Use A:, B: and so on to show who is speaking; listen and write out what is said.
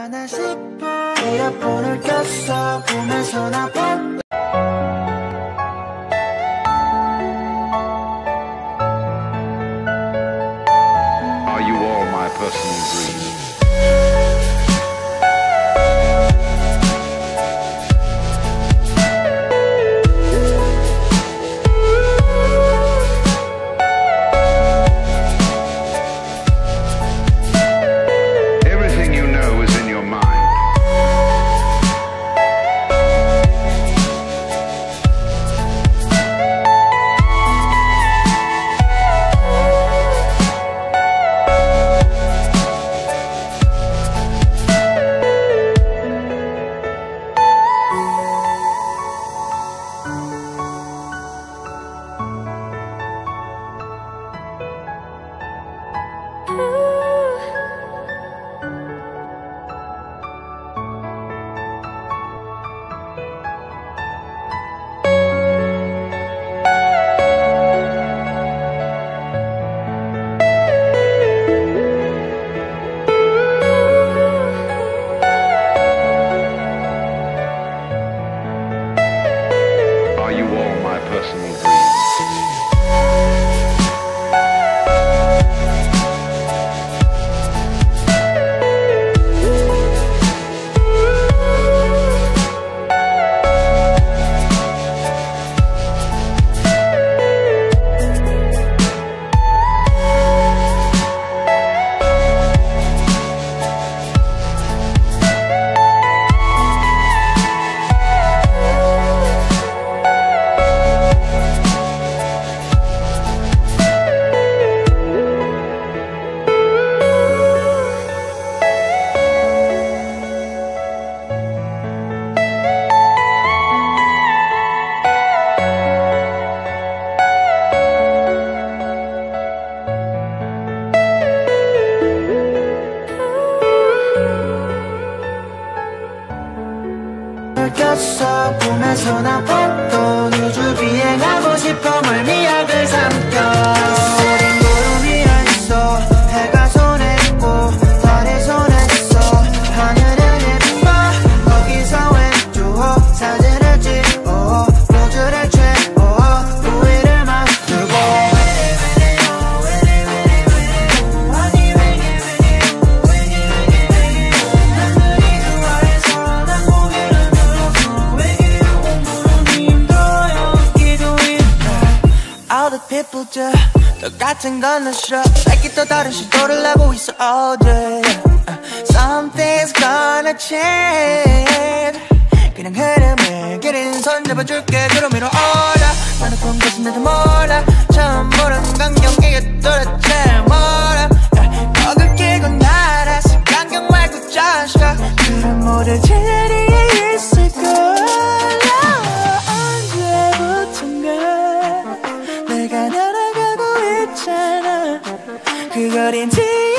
A: 하나 싶어 이어폰을 꼈어 보면서 나 봐.
B: Are you all my personal dreams?
A: 보면서 나 봤던 우주 비행하고 싶어 멀미약을 삼켜 the people 저 똑같은 건너 싫어. 내게 또 다른 시도를 하고 있어 all day Something's gonna change. 그냥 흐름을 길은 손 잡아줄게. 그럼 위로 올라. 나는 본 것인데도 몰라. 처음 보는 광경에 도대체 그거린 지